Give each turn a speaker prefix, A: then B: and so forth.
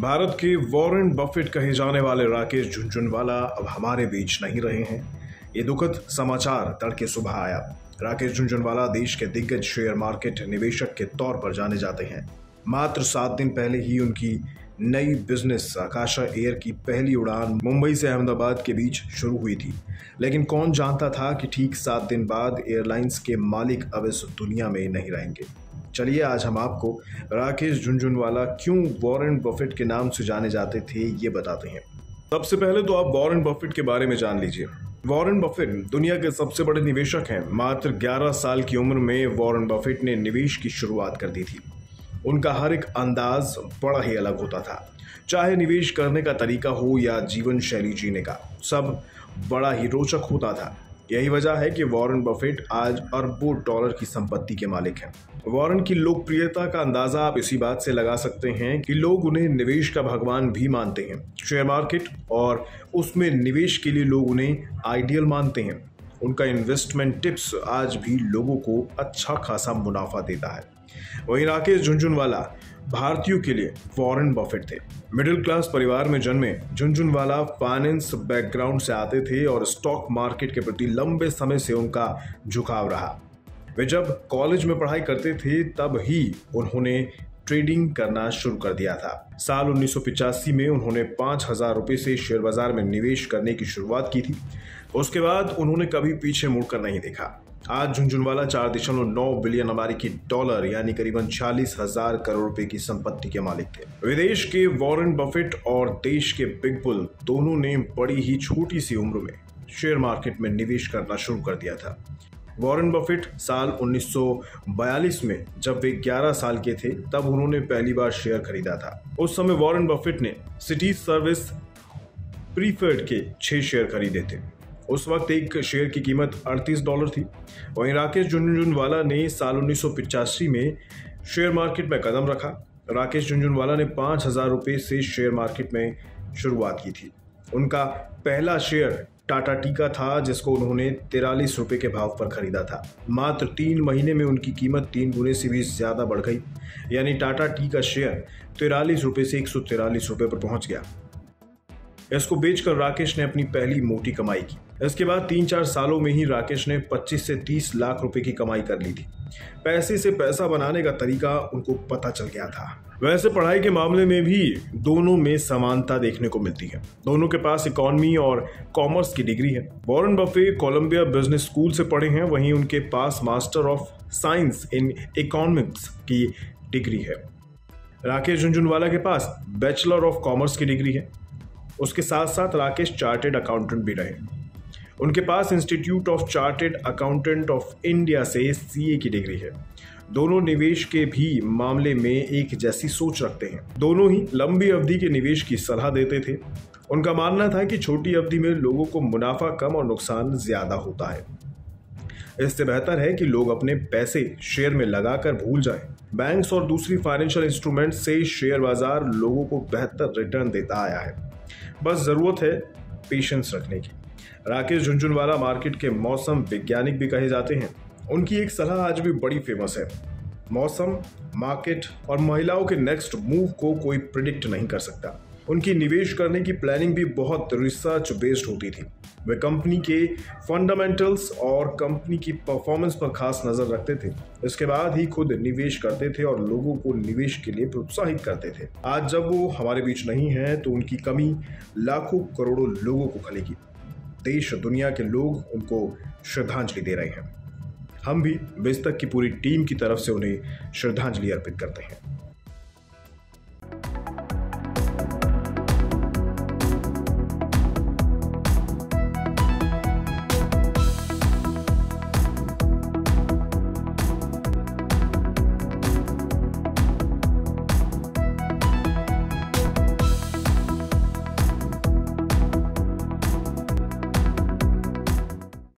A: भारत के Warren Buffett कहे जाने वाले राकेश झुंझुनवाला अब हमारे बीच नहीं रहे हैं। ये दुखद समाचार तड़के सुबह आया। राकेश झुंझुनवाला देश के दिग्गज शेयर मार्केट निवेशक के तौर पर जाने जाते हैं। मात्र सात दिन पहले ही उनकी नई बिज़नेस, आकाशा एयर की पहली उड़ान मुंबई से अहमदाबाद के बीच शुरू हुई थी। लेकिन कौन जानता था कि ठीक सात दिन बाद एयरलाइंस के मालिक अब इस दुनिया में नहीं रहेंगे। चलिए, आज हम आपको राकेश झुंझुनवाला क्यों वॉरेन बफेट के नाम से जाने जाते थे, ये बताते हैं। सबसे पहले तो आप वॉरेन बफेट के बारे में जान लीजिए। वॉरेन बफेट दुनिया के सबसे बड़े निवेशक हैं। मात्र 11 साल की उम्र में वॉरेन बफेट ने निवेश की शुरुआत कर दी थी। उनका हर एक अंदाज बड़ा ही अलग होता था। चाहे निवेश करने का तरीका हो या जीवन शैली जीने का, सब बड़ा ही रोचक होता था। यही वजह है कि वॉरेन बफेट आज अरबों डॉलर की संपत्ति के मालिक हैं। वॉरेन की लोकप्रियता का अंदाज़ा आप इसी बात से लगा सकते हैं कि लोग उन्हें निवेश का भगवान भी मानते हैं, शेयर मार्केट और उसमें निवेश के लिए लोग उन्हें आइडियल मानते हैं। उनका इन्वेस्टमेंट टिप्स आज भी लोगों को अच्छा खासा मुनाफा देता है। वहीं राकेश झुंझुनवाला, भारतीयों के लिए वॉरेन बफेट थे। मिडिल क्लास परिवार में जन्मे झुंझुनवाला फाइनेंस बैकग्राउंड से आते थे और स्टॉक मार्केट के प्रति लंबे समय से उनका झुकाव रहा। वे जब कॉलेज में पढ़ाई करते थे, तब ही उन्होंने ट्रेडिंग करना शुरू कर दिया था। साल उन्नीस में उन्होंने पाँच हज़ार रुपए से शेयर बाज़ार में निवेश करने की शुरुआत की थी। उसके बाद उन्होंने कभी पीछे मुड़कर नहीं देखा। आज झुंझुनवाला चार दशमलव नौ बिलियन अमेरिकी डॉलर, यानी करीबन चालीस हज़ार करोड़ रुपए की संपत्ति के मालिक थे। विदेश के वॉरेन बफेट और देश के बिग बुल दोनों ने बड़ी ही छोटी सी उम्र में शेयर मार्केट में निवेश करना शुरू कर दिया था। वॉरेन बफेट साल 1942 में जब वे 11 साल के थे, तब उन्होंने पहली बार शेयर खरीदा था। उस समय वॉरेन बफेट ने सिटी सर्विस प्रीफर्ड के छह शेयर खरीदे थे। उस वक्त एक शेयर की कीमत 38 डॉलर थी। वहीं राकेश झुंझुनवाला ने साल उन्नीस में शेयर मार्केट में कदम रखा। राकेश झुंझुनवाला ने पाँच हज़ार रुपये से शेयर मार्केट में शुरुआत की थी। उनका पहला शेयर टाटा टी का था, जिसको उन्होंने तिरालीस रुपए के भाव पर खरीदा था। मात्र तीन महीने में उनकी कीमत तीन गुने से भी ज़्यादा बढ़ गई। यानी टाटा टी का शेयर तिरालीस रुपए से एक सौ तिरालीस रुपये पर पहुँच गया। इसको बेचकर राकेश ने अपनी पहली मोटी कमाई की। इसके बाद तीन चार सालों में ही राकेश ने 25 से 30 लाख रुपए की कमाई कर ली थी। पैसे से पैसा बनाने का तरीका उनको पता चल गया था। वैसे पढ़ाई के मामले में भी दोनों में समानता देखने को मिलती है। दोनों के पास इकोनॉमी और कॉमर्स की डिग्री है। Warren Buffett Columbia business school से पढ़े हैं। वहीं उनके पास master of science in economics की डिग्री है। राकेश झुंझुनवाला के पास बैचलर ऑफ़ कॉमर्स की डिग्री है। उसके साथ साथ राकेश चार्टेड अकाउंटेंट भी रहे। उनके पास institute of chartered accountant of India से सीए की डिग्री है। दोनों निवेश के भी मामले में एक जैसी सोच रखते हैं। दोनों ही लंबी अवधि के निवेश की सलाह देते थे। उनका मानना था कि छोटी अवधि में लोगों को मुनाफा कम और नुकसान ज़्यादा होता है। इससे बेहतर है कि लोग अपने पैसे शेयर में लगाकर भूल जाएँ। बैंक्स और दूसरी फाइनेंशियल इंस्ट्रूमेंट से शेयर बाज़ार लोगों को बेहतर रिटर्न देता आया है। बस ज़रूरत है पेशेंस रखने की। राकेश झुंझुनवाला मार्केट के मौसम वैज्ञानिक भी कहे जाते हैं। उनकी एक सलाह आज भी बड़ी फ़ेमस है। मौसम, मार्केट और महिलाओं के नेक्स्ट मूव को कोई प्रिडिक्ट नहीं कर सकता। उनकी निवेश करने की प्लानिंग भी बहुत रिसर्च बेस्ड होती थी। वे कंपनी के फंडामेंटल्स और कंपनी की परफॉर्मेंस पर खास नज़र रखते थे। इसके बाद ही खुद निवेश करते थे और लोगों को निवेश के लिए प्रोत्साहित करते थे। आज जब वो हमारे बीच नहीं है तो उनकी कमी लाखों करोड़ों लोगों को खलेगी। देश दुनिया के लोग उनको श्रद्धांजलि दे रहे हैं। हम भी बिस्तक की पूरी टीम की तरफ़ से उन्हें श्रद्धांजलि अर्पित करते हैं।